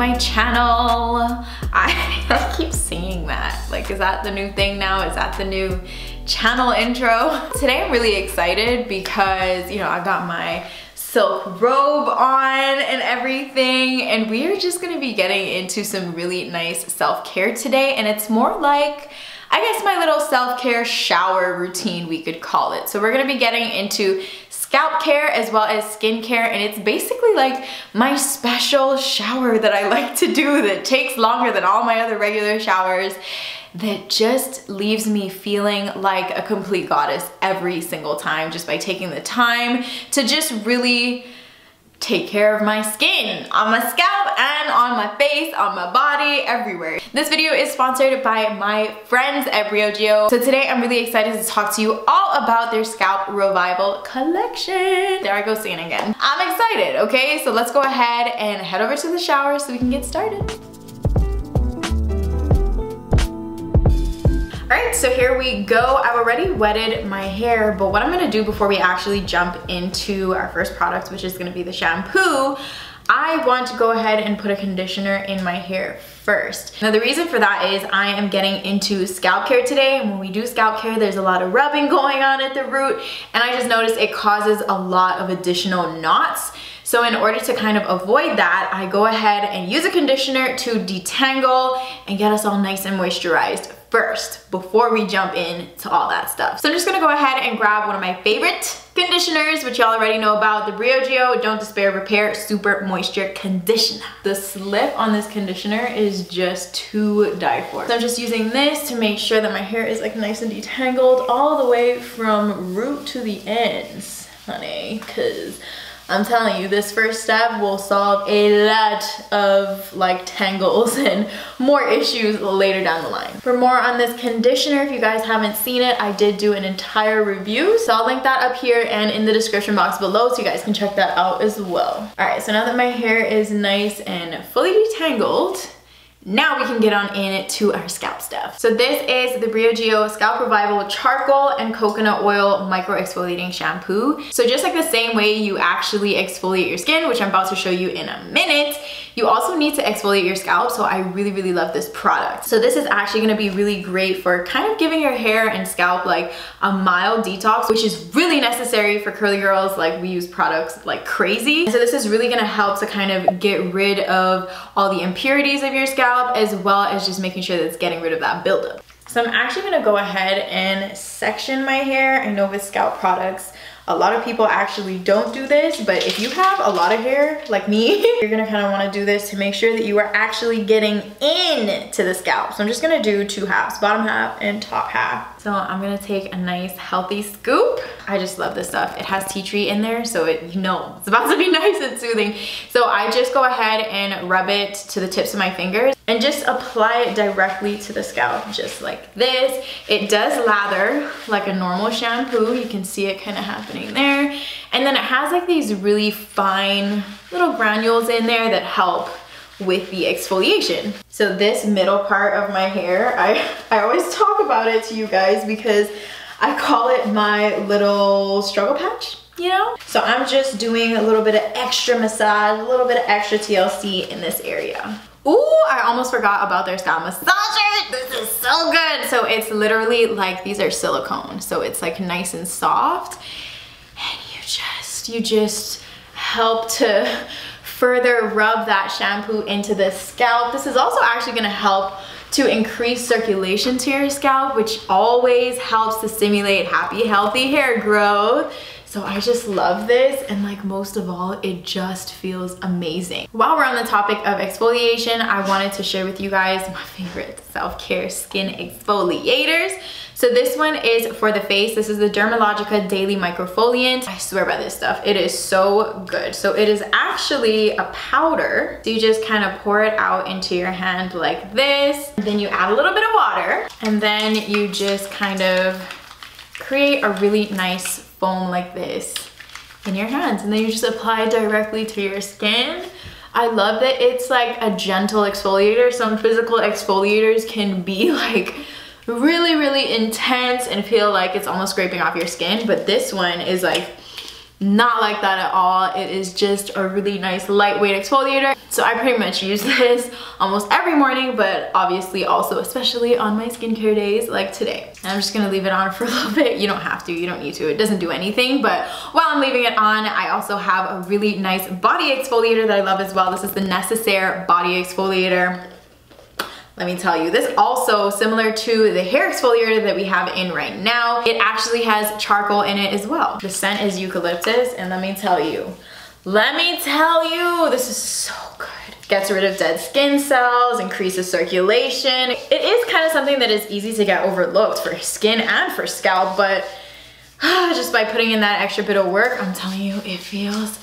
my channel. I keep saying that. Like, is that the new thing now? Is that the new channel intro? Today I'm really excited because, you know, I've got my silk robe on and everything and we are just gonna be getting into some really nice self-care today and it's more like I guess my little self-care shower routine we could call it. So we're gonna be getting into scalp care as well as skincare and it's basically like my special shower that I like to do that takes longer than all my other regular showers that just leaves me feeling like a complete goddess every single time just by taking the time to just really take care of my skin on my scalp and on my face, on my body, everywhere. This video is sponsored by my friends at Briogeo. So today I'm really excited to talk to you all about their Scalp Revival collection. There I go singing again. I'm excited, okay? So let's go ahead and head over to the shower so we can get started. All right, so here we go. I've already wetted my hair, but what I'm gonna do before we actually jump into our first product, which is gonna be the shampoo, I want to go ahead and put a conditioner in my hair first. Now the reason for that is I am getting into scalp care today and when we do scalp care there's a lot of rubbing going on at the root and I just noticed it causes a lot of additional knots. So in order to kind of avoid that, I go ahead and use a conditioner to detangle and get us all nice and moisturized first before we jump into all that stuff. So I'm just gonna go ahead and grab one of my favorite conditioners, which y'all already know about, the Briogeo Don't Despair Repair Super Moisture Conditioner. The slip on this conditioner is just to die for. So I'm just using this to make sure that my hair is like nice and detangled all the way from root to the ends, honey, cause I'm telling you, this first step will solve a lot of like tangles and more issues later down the line. For more on this conditioner, if you guys haven't seen it, I did do an entire review. So I'll link that up here and in the description box below so you guys can check that out as well. All right, so now that my hair is nice and fully detangled, now we can get on in to our scalp stuff. So this is the Briogeo Scalp Revival Charcoal and Coconut Oil Micro Exfoliating Shampoo. So just like the same way you actually exfoliate your skin, which I'm about to show you in a minute, you also need to exfoliate your scalp, so I really, really love this product. So this is actually gonna be really great for kind of giving your hair and scalp like a mild detox, which is really necessary for curly girls. Like we use products like crazy. So this is really gonna help to kind of get rid of all the impurities of your scalp, as well as just making sure that it's getting rid of that buildup. So I'm actually gonna go ahead and section my hair. I know with scalp products, a lot of people actually don't do this, but if you have a lot of hair like me, you're gonna kind of wanna do this to make sure that you are actually getting in to the scalp. So I'm just gonna do two halves, bottom half and top half. So I'm gonna take a nice healthy scoop. I just love this stuff. It has tea tree in there, so it, you know, it's about to be nice and soothing. So I just go ahead and rub it to the tips of my fingers and just apply it directly to the scalp, just like this. It does lather like a normal shampoo. You can see it kind of happening there. And then it has like these really fine little granules in there that help with the exfoliation. So this middle part of my hair, I, I always talk about it to you guys because I call it my little struggle patch you know? So I'm just doing a little bit of extra massage, a little bit of extra TLC in this area. Ooh, I almost forgot about their scalp massager. This is so good. So it's literally like, these are silicone. So it's like nice and soft. And you just, you just help to further rub that shampoo into the scalp. This is also actually gonna help to increase circulation to your scalp, which always helps to stimulate happy, healthy hair growth. So I just love this and like most of all, it just feels amazing. While we're on the topic of exfoliation, I wanted to share with you guys my favorite self-care skin exfoliators. So this one is for the face. This is the Dermalogica Daily Microfoliant. I swear by this stuff. It is so good. So it is actually a powder. So you just kind of pour it out into your hand like this. Then you add a little bit of water and then you just kind of create a really nice foam like this in your hands and then you just apply it directly to your skin. I love that it's like a gentle exfoliator. Some physical exfoliators can be like really, really intense and feel like it's almost scraping off your skin. But this one is like not like that at all. It is just a really nice lightweight exfoliator. So I pretty much use this almost every morning, but obviously also especially on my skincare days like today. And I'm just gonna leave it on for a little bit. You don't have to, you don't need to. It doesn't do anything, but while I'm leaving it on, I also have a really nice body exfoliator that I love as well. This is the Necessaire Body Exfoliator let me tell you. This also, similar to the hair exfoliator that we have in right now, it actually has charcoal in it as well. The scent is eucalyptus, and let me tell you, let me tell you, this is so good. Gets rid of dead skin cells, increases circulation. It is kind of something that is easy to get overlooked for skin and for scalp, but just by putting in that extra bit of work, I'm telling you, it feels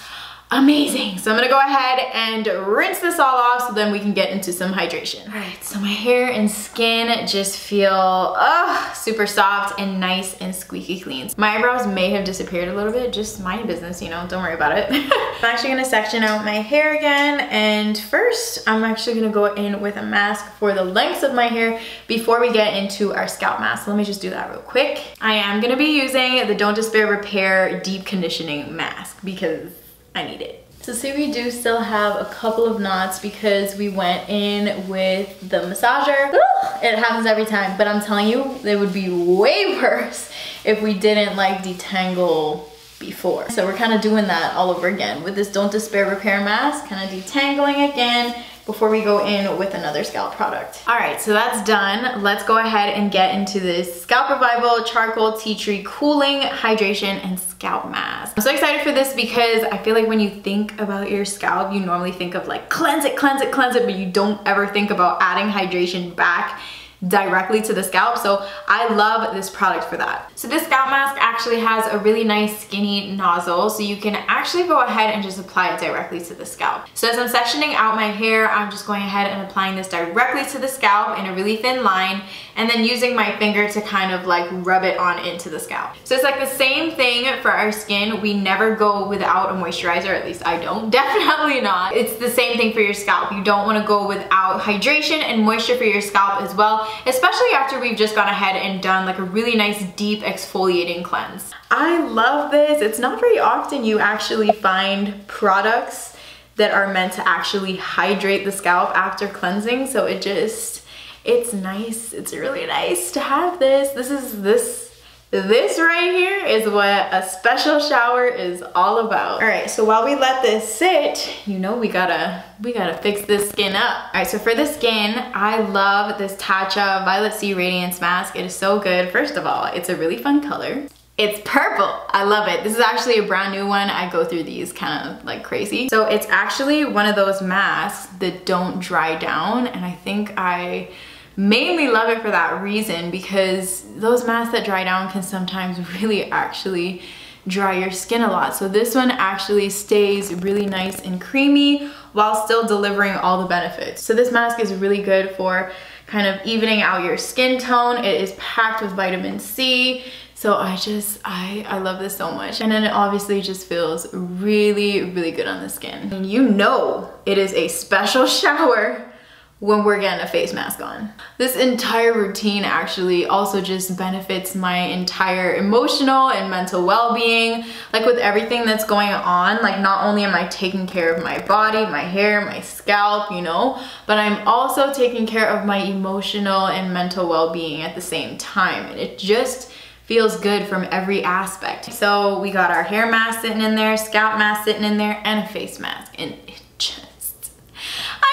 amazing. So I'm gonna go ahead and rinse this all off so then we can get into some hydration. All right, so my hair and skin just feel oh, super soft and nice and squeaky clean. My eyebrows may have disappeared a little bit, just my business, you know, don't worry about it. I'm actually gonna section out my hair again and first I'm actually gonna go in with a mask for the lengths of my hair before we get into our scalp mask. Let me just do that real quick. I am gonna be using the Don't Despair Repair Deep Conditioning Mask because I need it. So see we do still have a couple of knots because we went in with the massager. It happens every time, but I'm telling you, it would be way worse if we didn't like detangle before. So we're kind of doing that all over again with this Don't Despair Repair Mask, kind of detangling again, before we go in with another scalp product. All right, so that's done. Let's go ahead and get into this Scalp Revival Charcoal Tea Tree Cooling Hydration and Scalp Mask. I'm so excited for this because I feel like when you think about your scalp, you normally think of like cleanse it, cleanse it, cleanse it, but you don't ever think about adding hydration back directly to the scalp. So I love this product for that. So this scalp mask actually has a really nice skinny nozzle. So you can actually go ahead and just apply it directly to the scalp. So as I'm sectioning out my hair, I'm just going ahead and applying this directly to the scalp in a really thin line and then using my finger to kind of like rub it on into the scalp. So it's like the same thing for our skin. We never go without a moisturizer, at least I don't, definitely not. It's the same thing for your scalp. You don't wanna go without hydration and moisture for your scalp as well, especially after we've just gone ahead and done like a really nice deep exfoliating cleanse. I love this. It's not very often you actually find products that are meant to actually hydrate the scalp after cleansing. So it just, it's nice. It's really nice to have this. This is this this right here is what a special shower is all about. All right, so while we let this sit, you know we gotta we gotta fix this skin up. All right, so for the skin, I love this Tatcha Violet-C Radiance Mask. It is so good. First of all, it's a really fun color. It's purple. I love it. This is actually a brand new one. I go through these kind of like crazy. So it's actually one of those masks that don't dry down and I think I mainly love it for that reason because those masks that dry down can sometimes really actually dry your skin a lot. So this one actually stays really nice and creamy while still delivering all the benefits. So this mask is really good for kind of evening out your skin tone. It is packed with vitamin C. So I just, I, I love this so much. And then it obviously just feels really, really good on the skin. And you know it is a special shower when we're getting a face mask on. This entire routine actually also just benefits my entire emotional and mental well-being. Like with everything that's going on, like not only am I taking care of my body, my hair, my scalp, you know, but I'm also taking care of my emotional and mental well-being at the same time. And it just feels good from every aspect. So we got our hair mask sitting in there, scalp mask sitting in there, and a face mask. And it just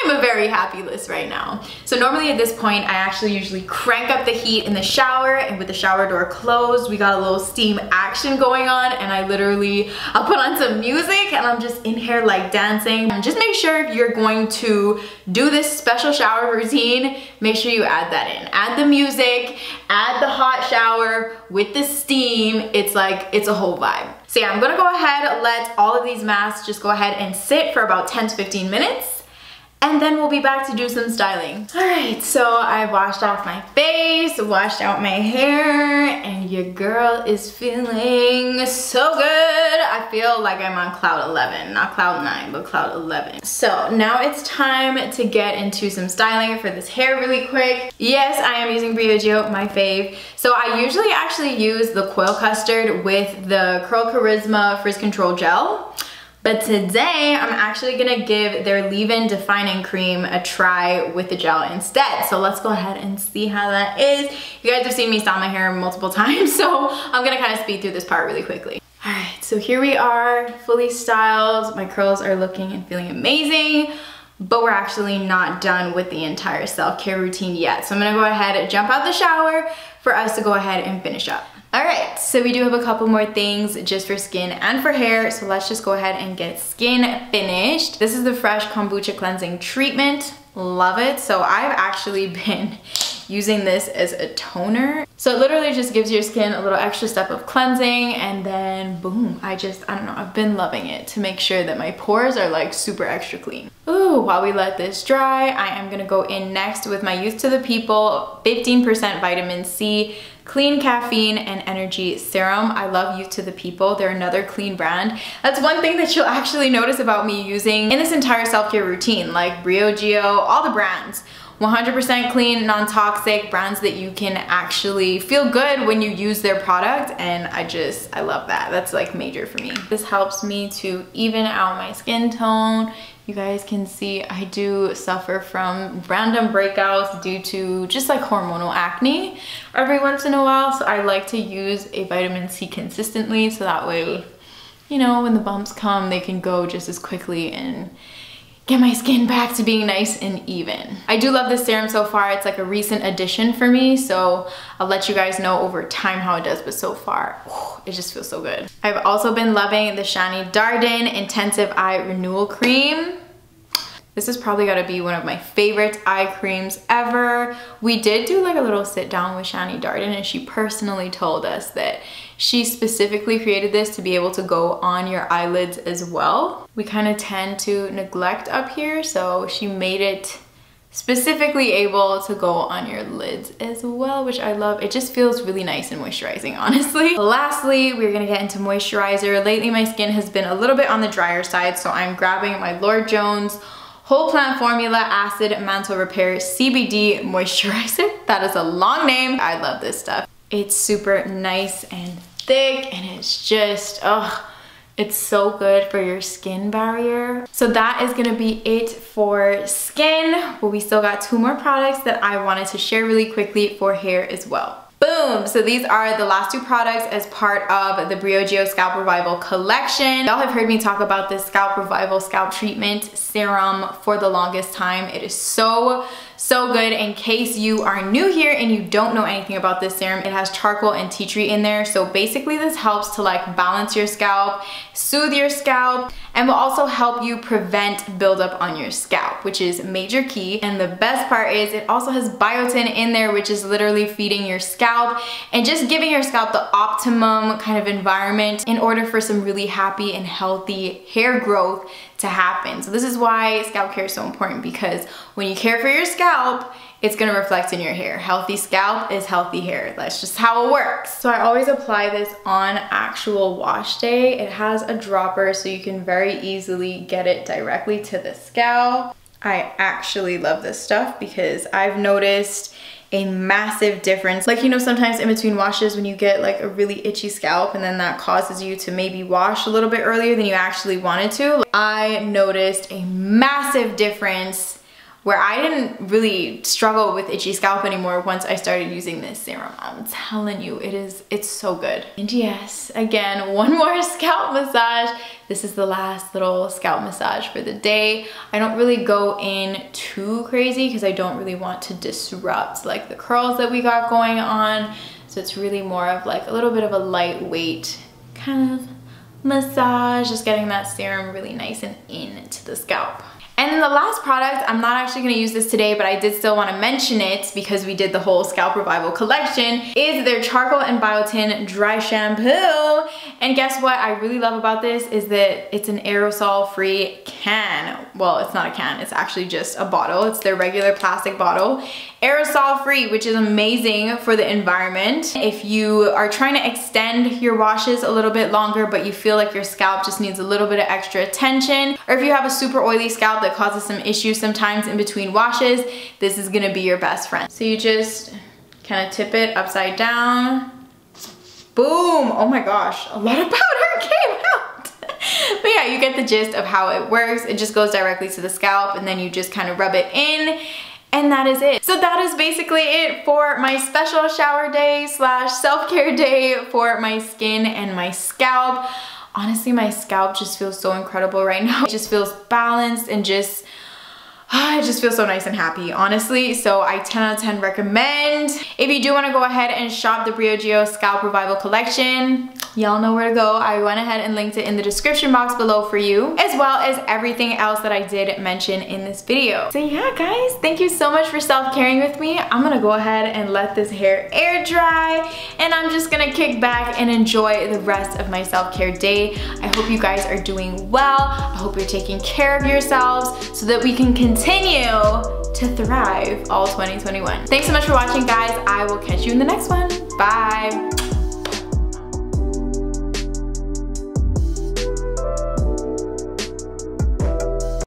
I'm a very happy list right now. So normally at this point, I actually usually crank up the heat in the shower and with the shower door closed, we got a little steam action going on and I literally, I'll put on some music and I'm just in here like dancing. And just make sure if you're going to do this special shower routine, make sure you add that in. Add the music, add the hot shower with the steam. It's like, it's a whole vibe. So yeah, I'm gonna go ahead, let all of these masks just go ahead and sit for about 10 to 15 minutes and then we'll be back to do some styling. All right, so I've washed off my face, washed out my hair, and your girl is feeling so good. I feel like I'm on cloud 11, not cloud 9, but cloud 11. So now it's time to get into some styling for this hair really quick. Yes, I am using Briogeo, my fave. So I usually actually use the Coil Custard with the Curl Charisma Frizz Control Gel. But today, I'm actually gonna give their leave-in defining cream a try with the gel instead. So let's go ahead and see how that is. You guys have seen me style my hair multiple times, so I'm gonna kind of speed through this part really quickly. All right, so here we are, fully styled. My curls are looking and feeling amazing but we're actually not done with the entire self-care routine yet. So I'm gonna go ahead and jump out the shower for us to go ahead and finish up. All right, so we do have a couple more things just for skin and for hair. So let's just go ahead and get skin finished. This is the Fresh Kombucha Cleansing Treatment. Love it. So I've actually been using this as a toner. So it literally just gives your skin a little extra step of cleansing and then boom, I just, I don't know, I've been loving it to make sure that my pores are like super extra clean. Ooh, while we let this dry, I am gonna go in next with my Youth to the People 15% vitamin C clean caffeine and energy serum. I love Youth to the People. They're another clean brand. That's one thing that you'll actually notice about me using in this entire self-care routine, like Briogeo, all the brands. 100% clean, non-toxic brands that you can actually feel good when you use their product and I just, I love that. That's like major for me. This helps me to even out my skin tone. You guys can see I do suffer from random breakouts due to just like hormonal acne every once in a while. So I like to use a vitamin C consistently so that way, you know, when the bumps come, they can go just as quickly and get my skin back to being nice and even. I do love this serum so far. It's like a recent addition for me, so I'll let you guys know over time how it does, but so far, it just feels so good. I've also been loving the Shani Darden Intensive Eye Renewal Cream. This is probably gotta be one of my favorite eye creams ever. We did do like a little sit down with Shani Darden and she personally told us that she specifically created this to be able to go on your eyelids as well. We kind of tend to neglect up here, so she made it specifically able to go on your lids as well, which I love. It just feels really nice and moisturizing, honestly. Lastly, we're gonna get into moisturizer. Lately, my skin has been a little bit on the drier side, so I'm grabbing my Lord Jones Whole Plant Formula Acid Mantle Repair CBD Moisturizer. That is a long name. I love this stuff. It's super nice and thick and it's just, oh, it's so good for your skin barrier. So that is gonna be it for skin, but we still got two more products that I wanted to share really quickly for hair as well. Boom! So these are the last two products as part of the Briogeo Scalp Revival collection. Y'all have heard me talk about this Scalp Revival Scalp Treatment Serum for the longest time. It is so so good. In case you are new here and you don't know anything about this serum, it has charcoal and tea tree in there. So basically this helps to like balance your scalp, soothe your scalp, and will also help you prevent buildup on your scalp, which is major key. And the best part is it also has biotin in there, which is literally feeding your scalp and just giving your scalp the optimum kind of environment in order for some really happy and healthy hair growth to happen. So this is why scalp care is so important because when you care for your scalp, it's gonna reflect in your hair. Healthy scalp is healthy hair. That's just how it works. So I always apply this on actual wash day. It has a dropper so you can very easily get it directly to the scalp. I actually love this stuff because I've noticed a massive difference. Like, you know, sometimes in between washes when you get like a really itchy scalp and then that causes you to maybe wash a little bit earlier than you actually wanted to. I noticed a massive difference where I didn't really struggle with itchy scalp anymore once I started using this serum. I'm telling you, it is, it's so good. And yes, again, one more scalp massage. This is the last little scalp massage for the day. I don't really go in too crazy because I don't really want to disrupt like the curls that we got going on. So it's really more of like a little bit of a lightweight kind of massage, just getting that serum really nice and into the scalp. And then the last product, I'm not actually gonna use this today, but I did still wanna mention it because we did the whole Scalp Revival collection, is their Charcoal and Biotin Dry Shampoo. And guess what I really love about this is that it's an aerosol-free can. Well, it's not a can, it's actually just a bottle. It's their regular plastic bottle. Aerosol-free, which is amazing for the environment. If you are trying to extend your washes a little bit longer, but you feel like your scalp just needs a little bit of extra attention, or if you have a super oily scalp that causes some issues sometimes in between washes, this is gonna be your best friend. So you just kind of tip it upside down. Boom! Oh my gosh, a lot of powder came out. but yeah, you get the gist of how it works. It just goes directly to the scalp and then you just kind of rub it in and that is it. So that is basically it for my special shower day slash self-care day for my skin and my scalp. Honestly, my scalp just feels so incredible right now. It just feels balanced and just I just feel so nice and happy, honestly. So I 10 out of 10 recommend. If you do want to go ahead and shop the Briogeo Scalp Revival Collection, y'all know where to go. I went ahead and linked it in the description box below for you, as well as everything else that I did mention in this video. So yeah, guys, thank you so much for self-caring with me. I'm gonna go ahead and let this hair air dry, and I'm just gonna kick back and enjoy the rest of my self-care day. I hope you guys are doing well. I hope you're taking care of yourselves so that we can continue to thrive all 2021. Thanks so much for watching, guys. I will catch you in the next one. Bye.